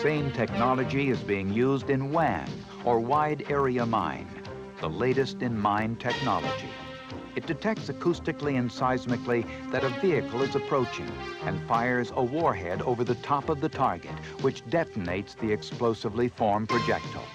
same technology is being used in WAM, or Wide Area Mine, the latest in mine technology. It detects acoustically and seismically that a vehicle is approaching and fires a warhead over the top of the target, which detonates the explosively formed projectile.